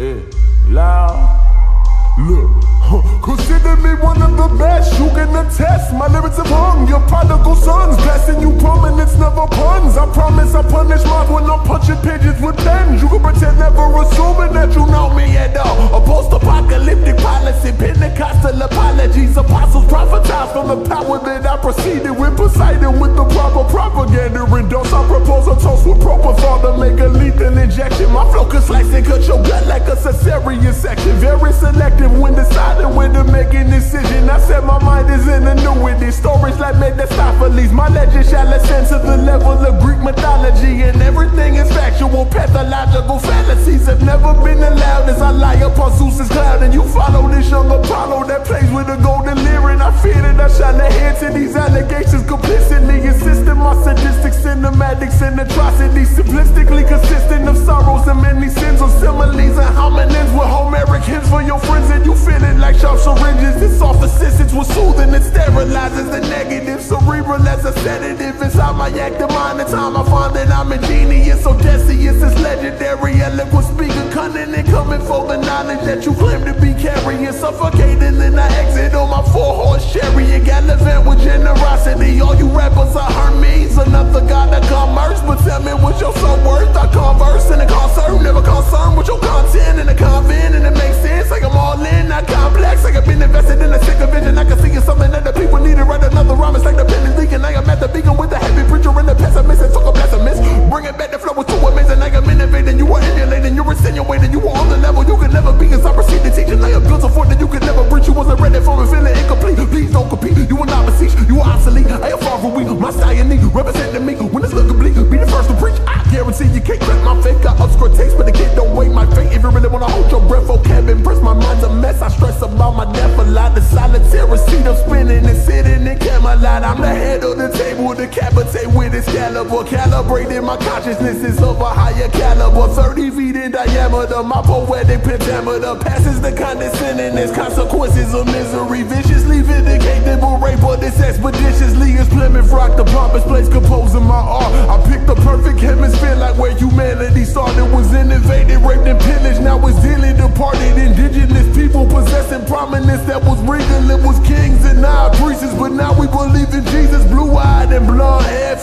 Yeah, loud. Look, consider me one of the best. You can attest my lyrics have hung. Your prodigal sons, blessing you prominence, never puns. I promise I punish mobs when I'm punching pigeons with pens. You can pretend never assuming that you know me at all. A post-apocalyptic policy, Pentecostal apologies, apostles prophesied from the power that I proceeded with Poseidon with the proper propaganda endorse. I propose a toast with proper father, make a lethal injection. My flow can slice and cut your gut like a cesarean section. Very selective when deciding when to make a decision. I said my mind is in annuity. Stories like Mephistopheles. My legend shall ascend to the level of Greek mythology. And everything is factual. Pathological fallacies have never been allowed as I lie upon Zeus's cloud. And you follow this young Apollo that plays with a golden lyre. And I fear that I shall adhere to these allegations complicitly. Insisting my sadistic cinematics and atrocities. Simplistically consistent of many sins or similes and homonyms with Homeric hymns for your friends and you feeling like sharp syringes. This soft assistance was soothing, it sterilizes the negative. Cerebral as a sedative inside my active mind. The time I find that I'm a genius, Odysseus is legendary. Eloquent speaker, cunning and coming for the knowledge that you claim to be carrying. Suffocating, then I exit on my four horse chariot. Gallivant with generosity. All you decapitate with Excalibur. Calibrating my consciousness is of a higher caliber. 30 feet in diameter, my poetic pentameter passes the condescendingness. Consequences of misery, viciously vindicated, berate, but it's expeditiously as Plymouth Rock, the pompous place composing my art. I picked the perfect hemisphere like where humanity started. Was innovated, raped, and pillaged. Now it's dearly departed. Indigenous people possessing prominence that was regal. It was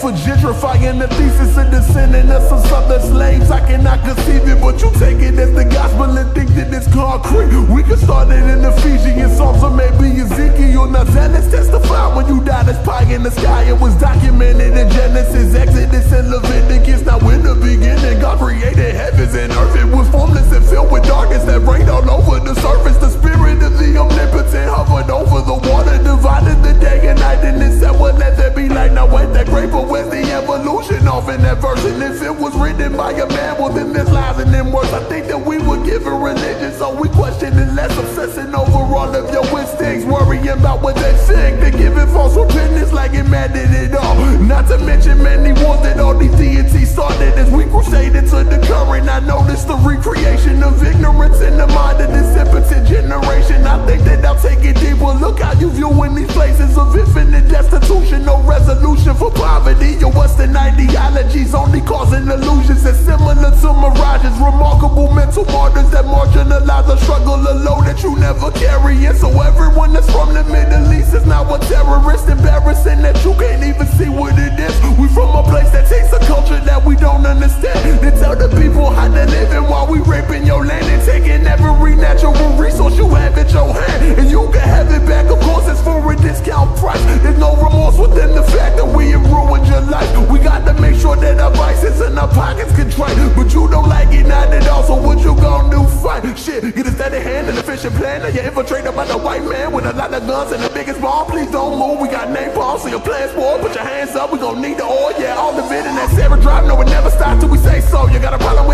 for gentrifying the thesis of descending us some southern slaves. I cannot conceive it, but you take it as the gospel and think that it's concrete. We can start it in Ephesians, Psalms, or maybe Ezekiel. Now zealots testify when you died as pie in the sky. It was documented in Genesis, Exodus, and Leviticus. Now in the beginning, God created heavens and earth. Well, then there's lies in them words. I think that we were given religion, so we questioning less, obsessing over all of your instincts, worrying about what they think. They're giving false repentance like it mattered at all. Not to mention many wars that all these deities started as we crusaded to the current. I noticed the recreation of ignorance in the ideologies only causing illusions that's similar to mirages. Remarkable mental martyrs that marginalize a struggle alone that you never carry. And so everyone that's from the Middle East is now a terrorist. Embarrassing that you can't even see what it is. We from a place that takes a culture that we don't understand. Get hand and fishing plan. Now you're infiltrated by the white man with a lot of guns and the biggest ball Please don't move, we got napalm, so your plans for Put your hands up, we gon' need the oil, yeah, all of it. And that Sarah drive, no, it never stops till we say so. You got a problem